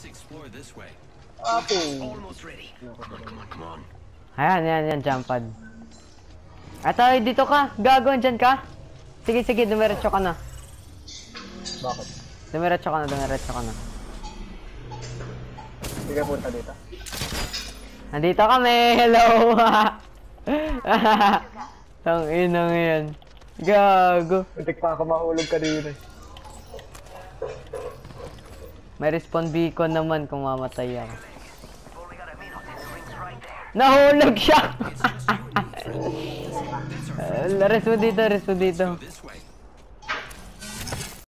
Let's explore this way. Apo. Almost ready. Come on, come on. Ayan, yan, yan, jump pad. Eto, dito ka. Gago, dyan ka. Sige, sige, dumiretso ka na. Bakit? Dumiretso ka na, dumiretso ka na. Ka punta dito. Nandito kami, hello! Tang inang yan. Gago. Muntik pa ako mahulog ka dito. eh. May respawn beacon naman kung mamatay ako. Nahulog siya! Uh, mo dito, mo dito.